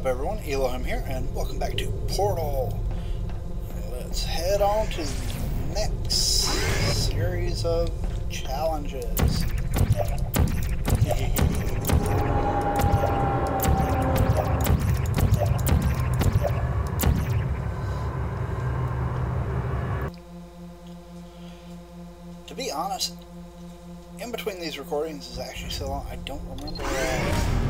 up, everyone? Elohem here, and welcome back to Portal. Let's head on to the next series of challenges. to be honest, in between these recordings is actually so long, I don't remember uh,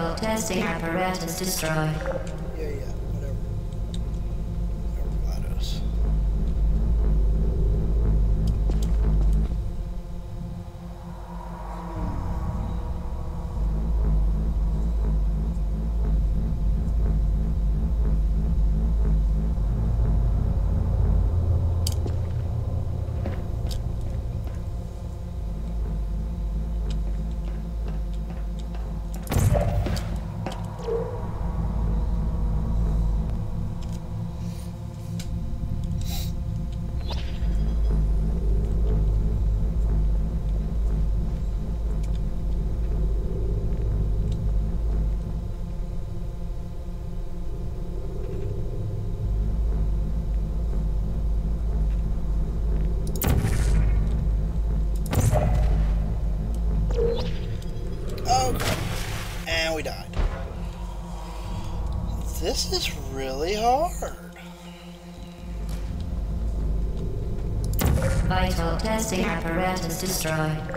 Testing apparatus destroyed. This is really hard. Vital testing apparatus destroyed.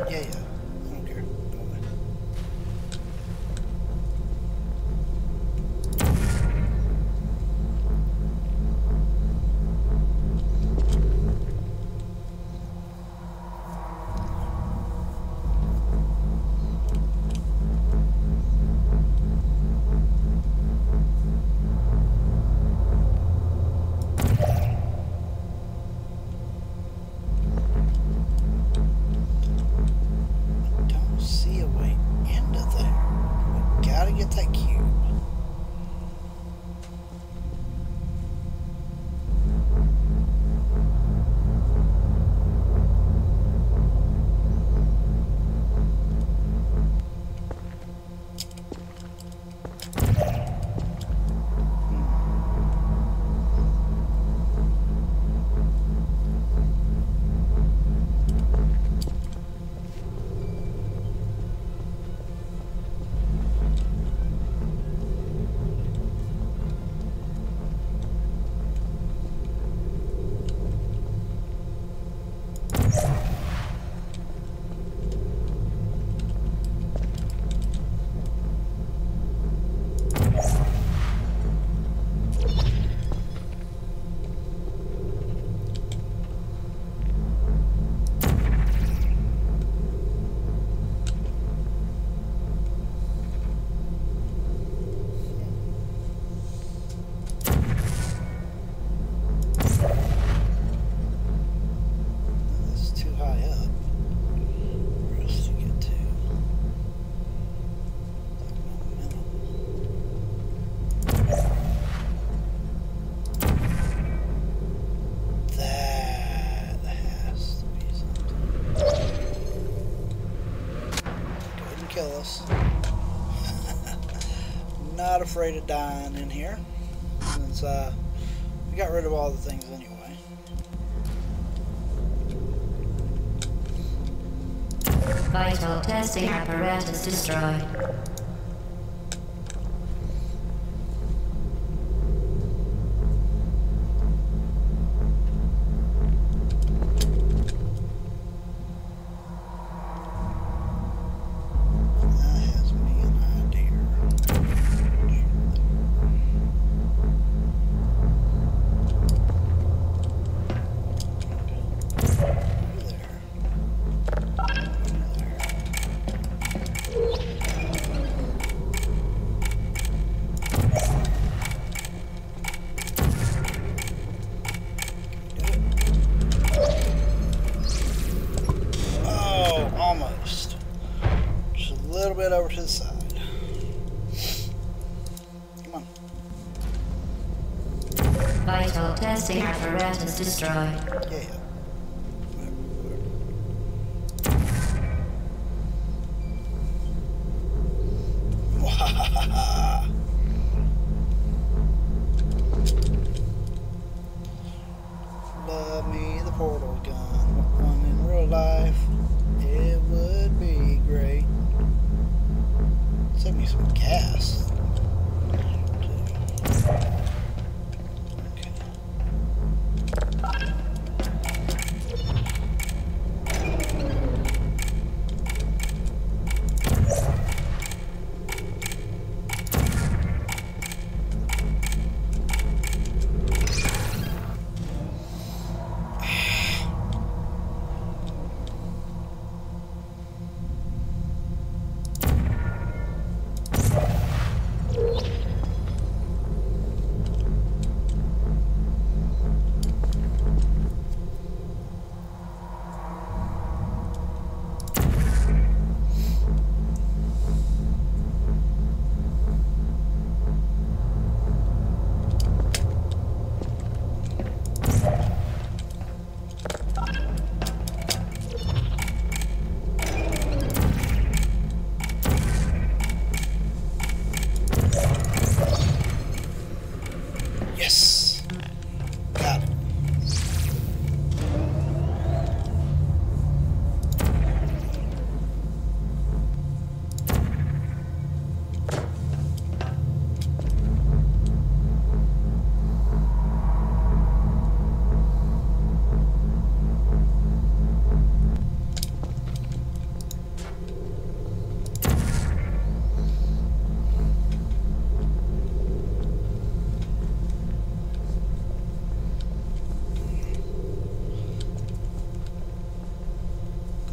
afraid of dying in here. Since uh, we got rid of all the things anyway. Vital testing apparatus destroyed. threat is destroyed. Yeah.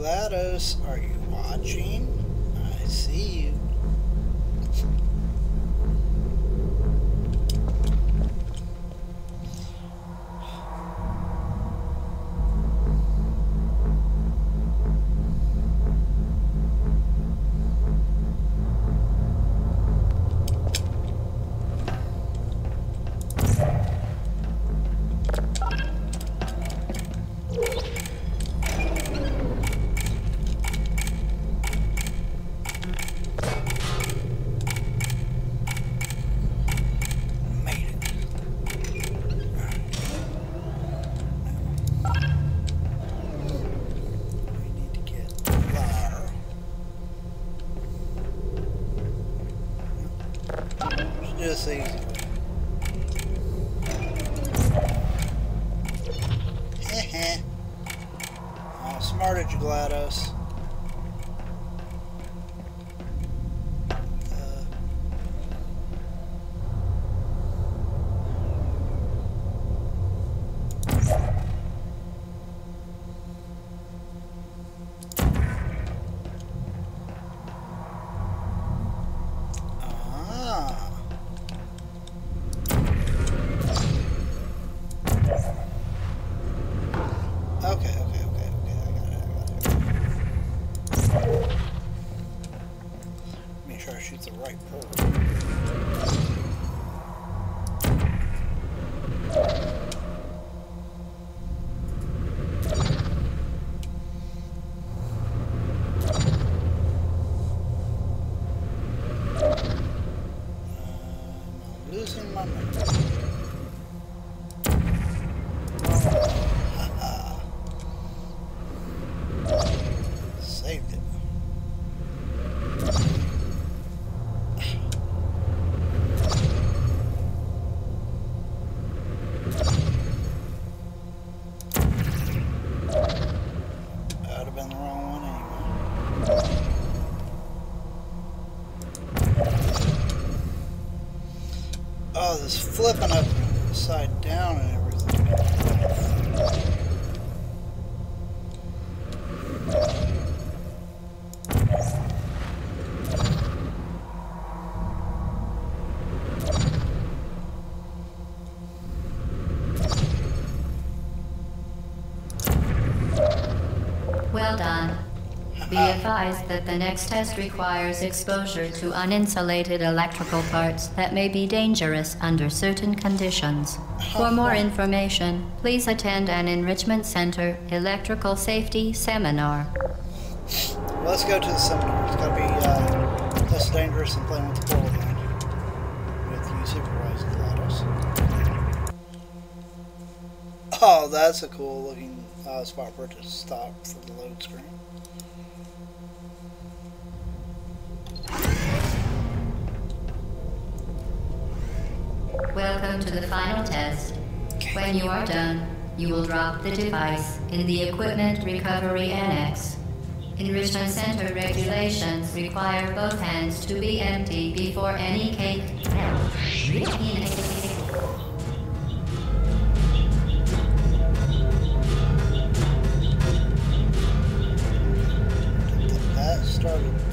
GLaDOS, are you watching? I see you. 50만 원. Flipping upside down and everything. Well done. Be advised that the next test requires exposure to uninsulated electrical parts that may be dangerous under certain conditions. For more information, please attend an Enrichment Center Electrical Safety Seminar. Let's go to the seminar. It's gotta be uh, less dangerous than playing with the portal gun. With you supervising GLaDOS. Oh, that's a cool looking uh, spot for it to stop for the load screen. To the final test. When you are done, you will drop the device in the Equipment Recovery Annex. Enrichment Center regulations require both hands to be empty before any cake. That started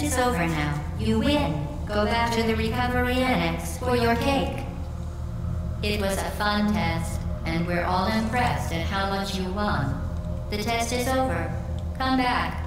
test is over now. You win. Go back to the recovery annex for your cake. It was a fun test, and we're all impressed at how much you won. The test is over. Come back.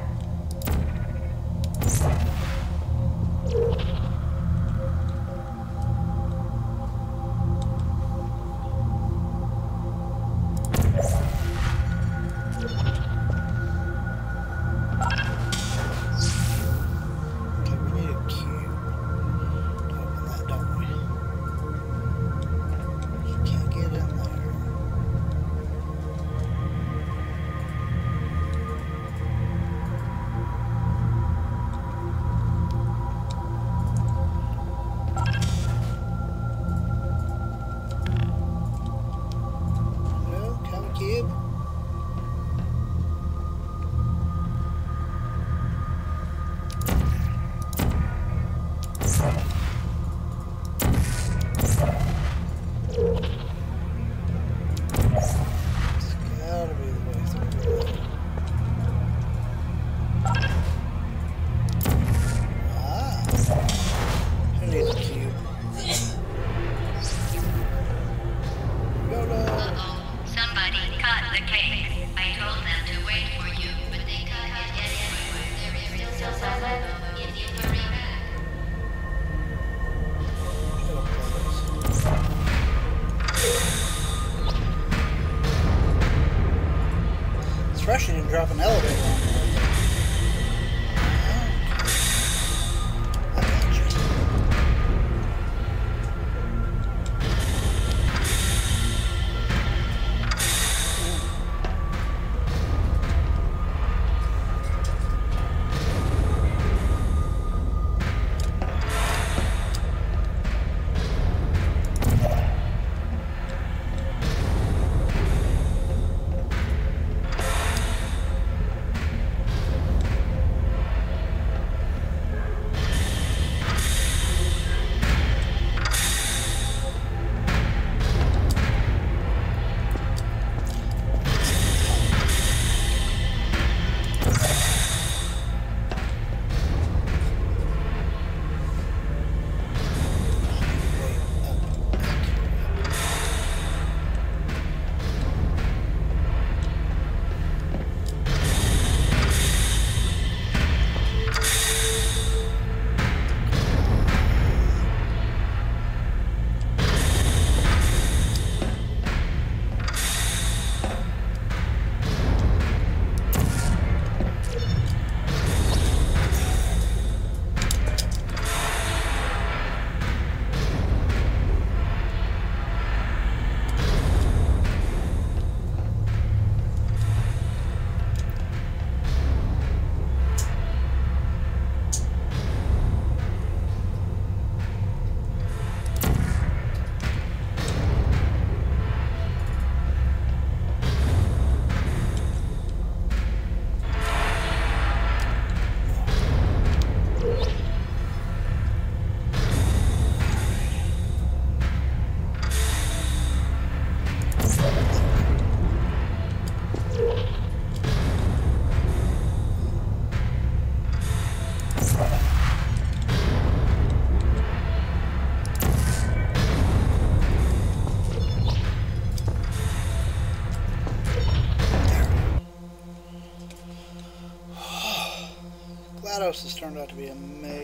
Stratos has turned out to be amazing.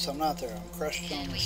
Notice I'm not there. I'm crushed on the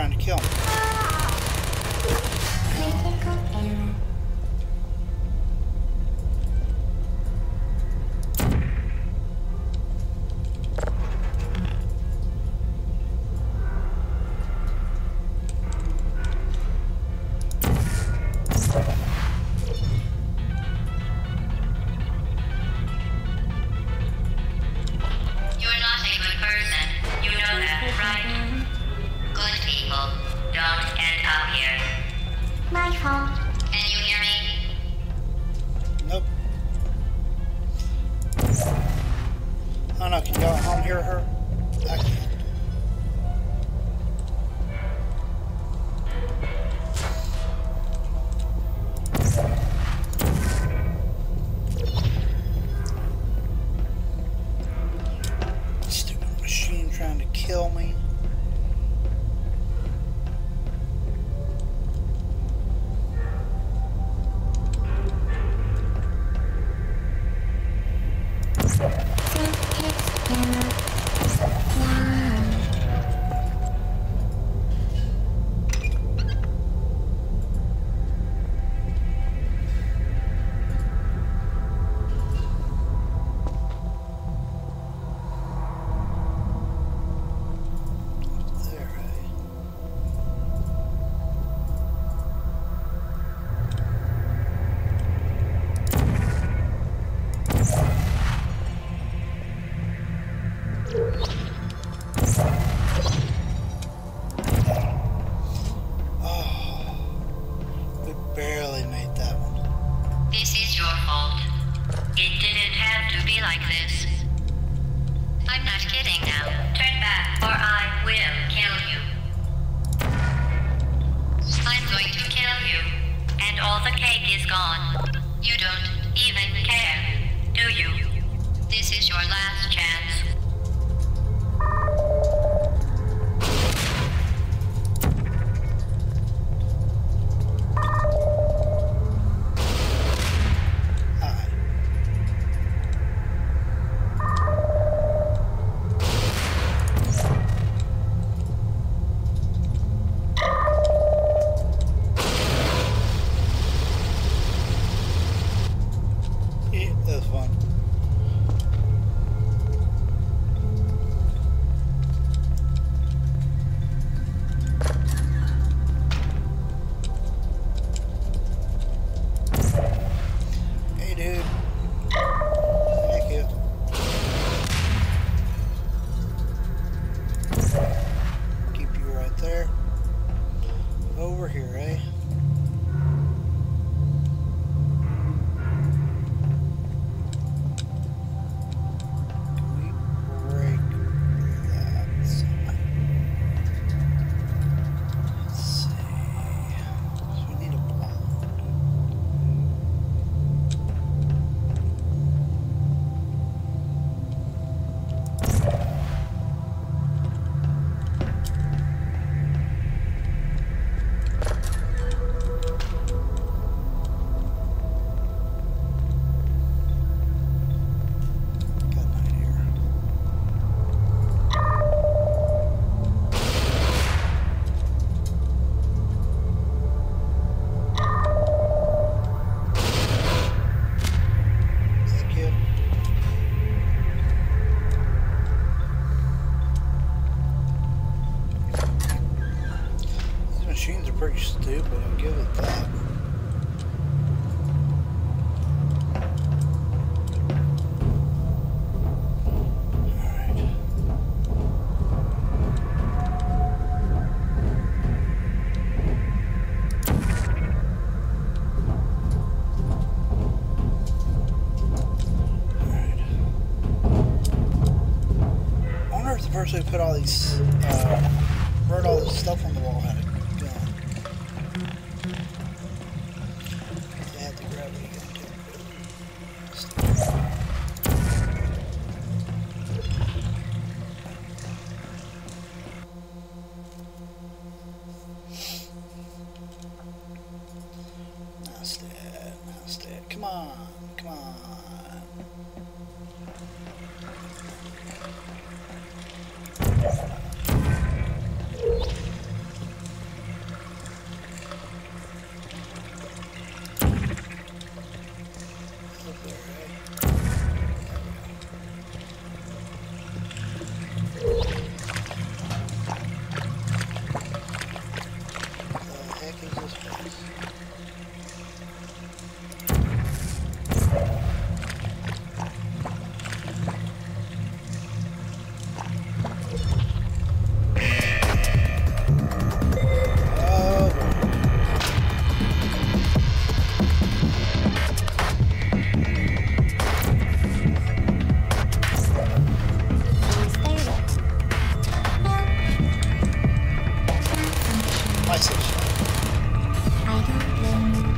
trying to kill me. like this. I'm not kidding now. Turn back, or I will kill you. I'm going to kill you. And all the cake is gone. You don't even care, do you? This is your last chance. actually put all these, uh, wrote all this stuff shoulder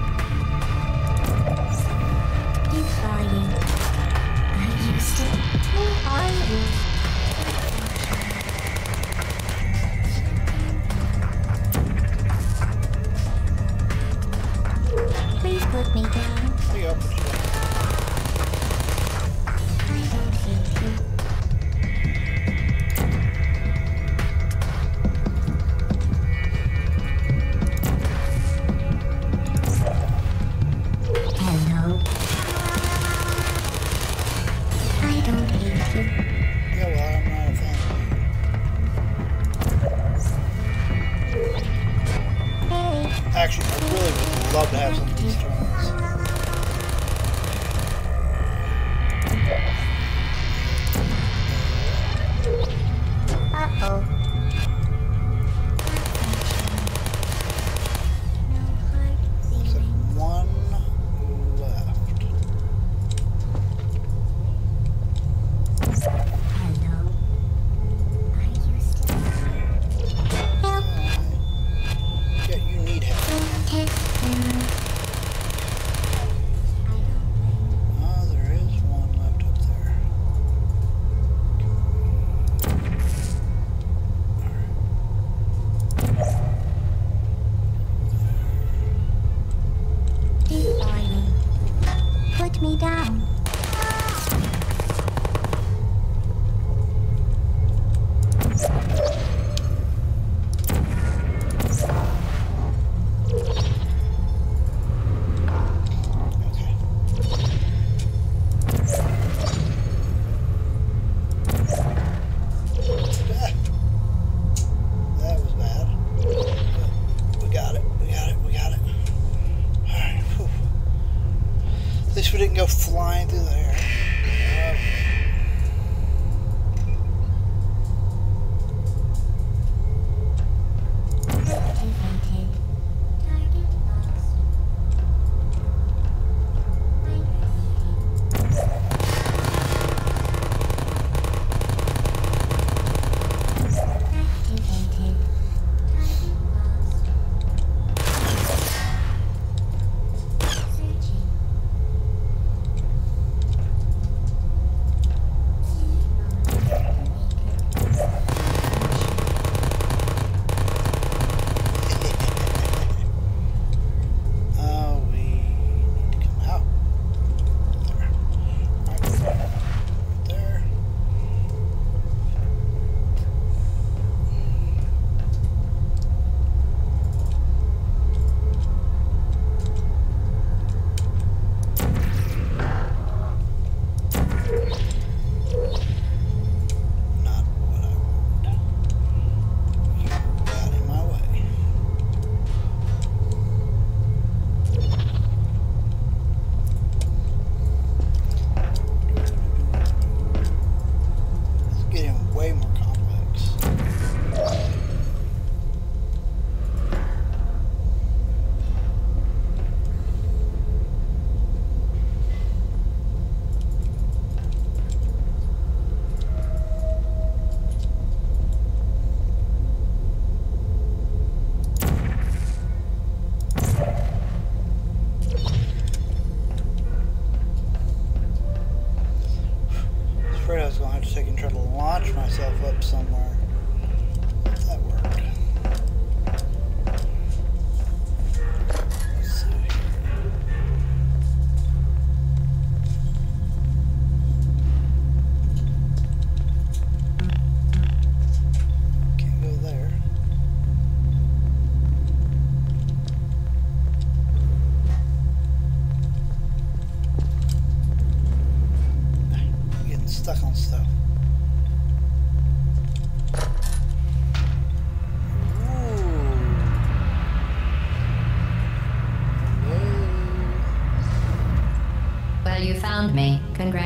we didn't go flying through there.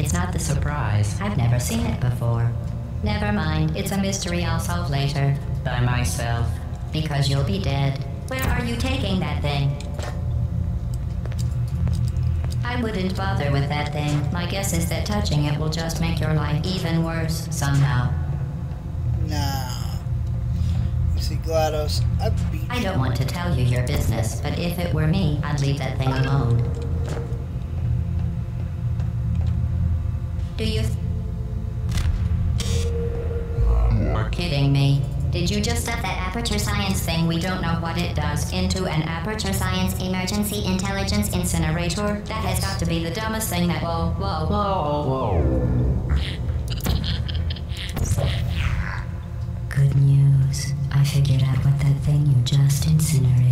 It's not the surprise. I've never seen it before. Never mind. It's a mystery I'll solve later. By myself. Because you'll be dead. Where are you taking that thing? I wouldn't bother with that thing. My guess is that touching it will just make your life even worse somehow. Nah. You see, GLaDOS, I beat I don't want to tell you your business, but if it were me, I'd leave that thing alone. Do you. You're kidding me. Did you just stuff that aperture science thing we don't know what it does into an aperture science emergency intelligence incinerator? That has got to be the dumbest thing that. Whoa, whoa, whoa. Whoa. Good news. I figured out what that thing you just incinerated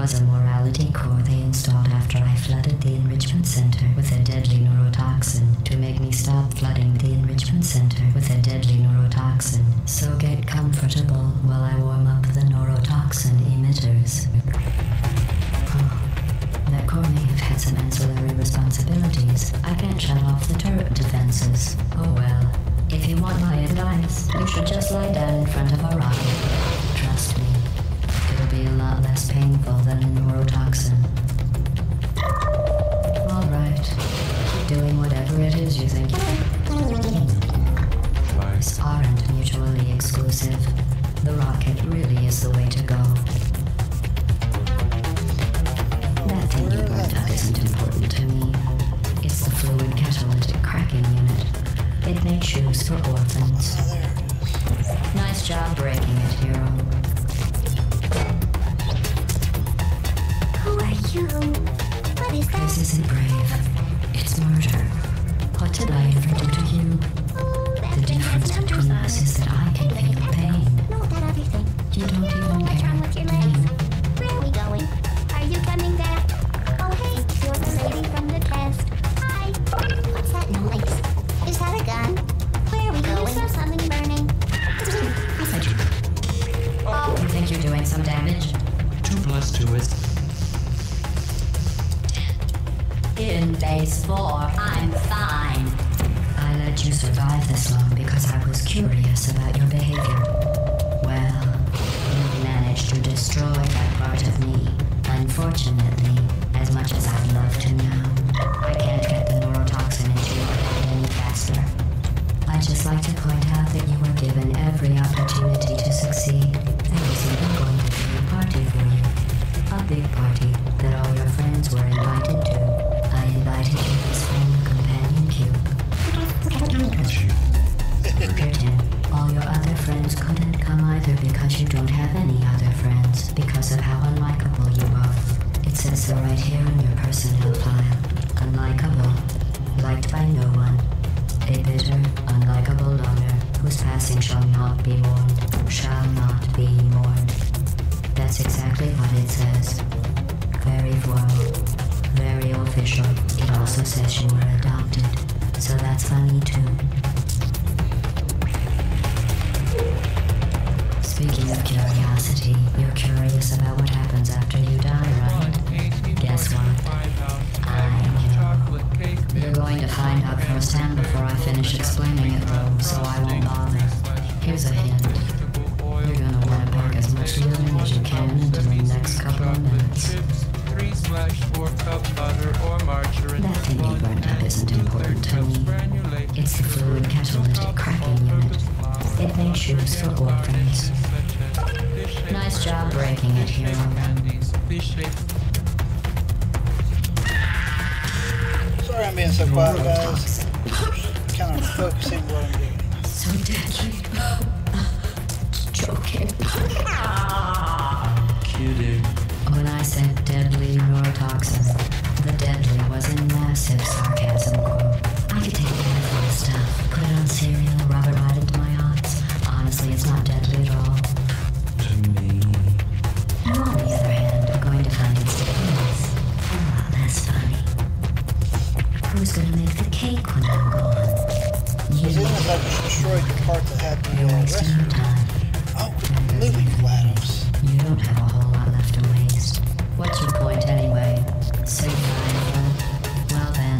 was a morality core they installed after I flooded the enrichment center with a deadly neurotoxin to make me stop flooding the enrichment center with a deadly neurotoxin. So get comfortable while I warm up the neurotoxin emitters. Oh, that core may have had some ancillary responsibilities. I can't shut off the turret defenses. Oh well. If you want my advice, you should just lie down in front of a rocket. Less painful than a neurotoxin. Alright, keep doing whatever it is you think. Flights aren't mutually exclusive. The rocket really is the way to go. That thing you brought up isn't important to me. It's the fluid catalytic cracking unit. It made shoes for orphans. There it is. Nice job breaking it, hero. This isn't brave. It's murder. What did I ever do to you? The difference between us is that I can feel pain. You don't even care. I'm fine. I let you survive this long because I was curious about your behavior. Soon I just destroyed the part that had the uh, rescue. Oh, moving GLaDOS. You don't have a whole lot left to waste. What's your point anyway? Say goodbye. Well then,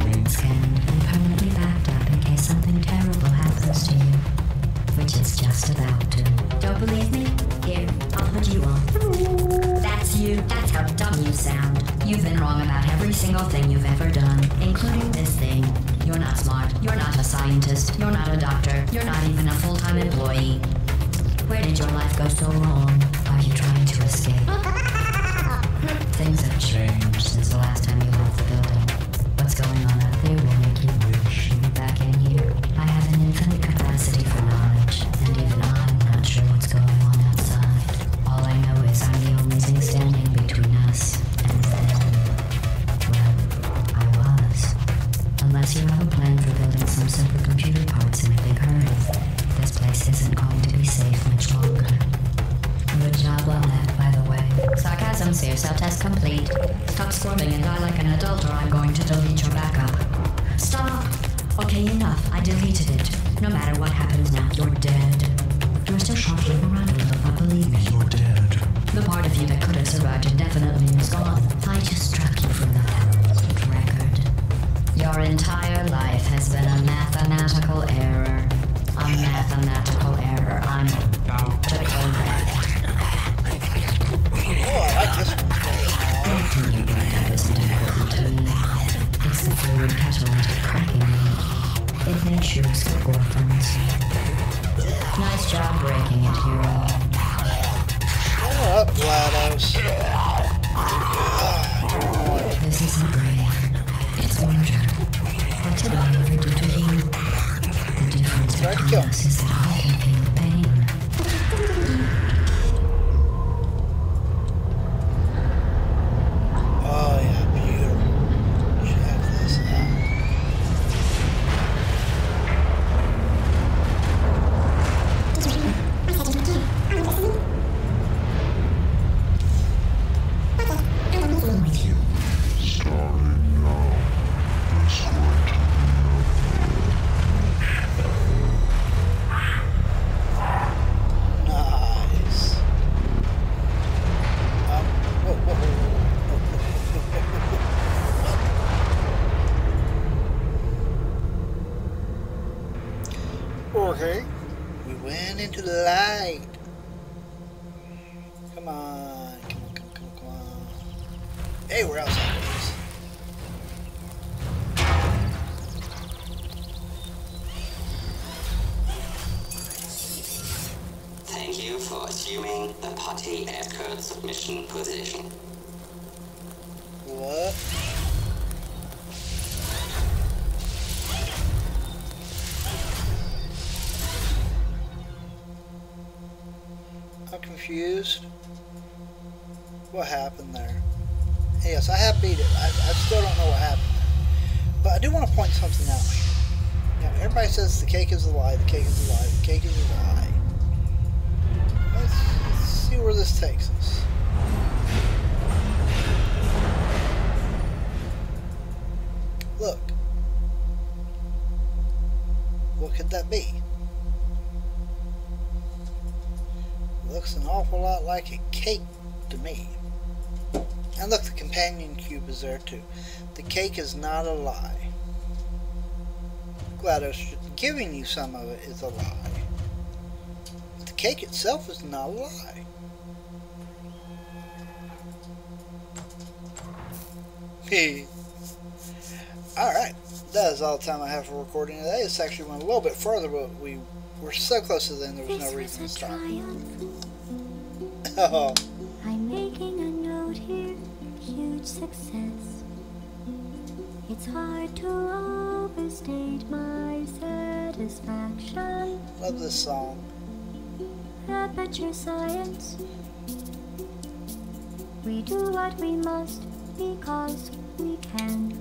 brain scanned and permanently backed up in case something terrible happens to you. Which it's just about to. Don't believe me? Here, I'll put you on. That's you. That's how dumb you sound. You've been wrong about every single thing you've ever done, including this thing. You're not smart. You're not a scientist. You're not a doctor. You're not even a full-time employee. Where did your life go so wrong? Are you trying to escape? Things have changed since the last time you left the building. Difference Try cube is there too. The cake is not a lie. GLaDOS giving you some of it is a lie. But the cake itself is not a lie. Alright, that is all the time I have for recording today. This actually went a little bit further, but we were so close to the end there was This no reason to was a stop. Oh, huge success. It's hard to overstate my satisfaction. love this song. Aperture science. We do what we must because we can.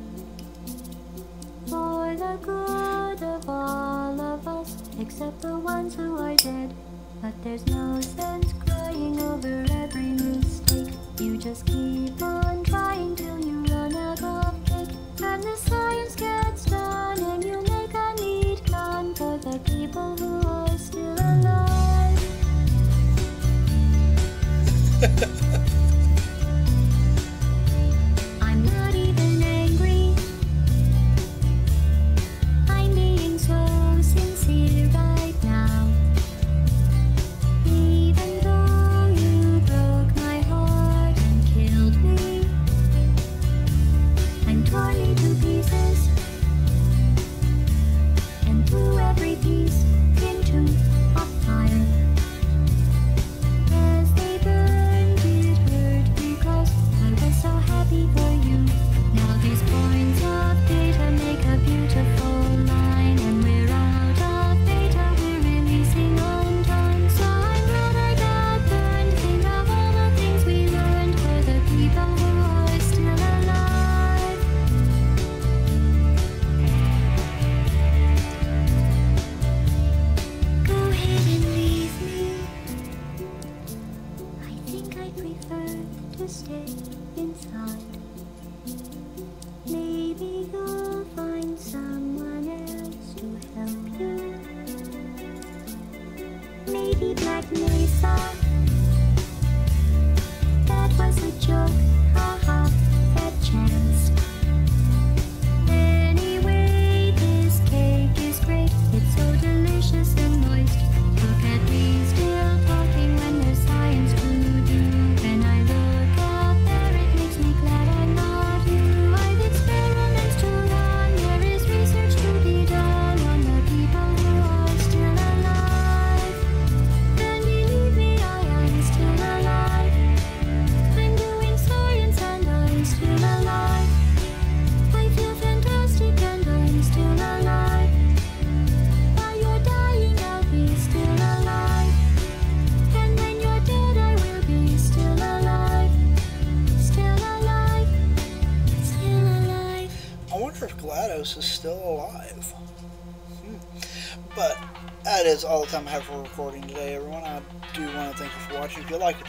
For the good of all of us, except the ones who are dead. But there's no sense crying over every mistake. You just keep on trying till you run out of cake, and the science gets done, and you.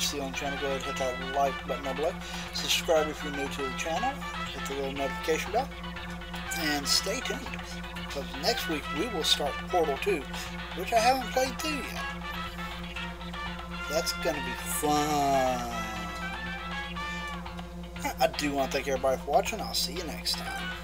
See you on the channel. Go ahead and hit that like button down below. Subscribe if you're new to the channel. Hit the little notification bell. And stay tuned. Because next week we will start Portal 2, which I haven't played through yet. That's going to be fun. I do want to thank everybody for watching. I'll see you next time.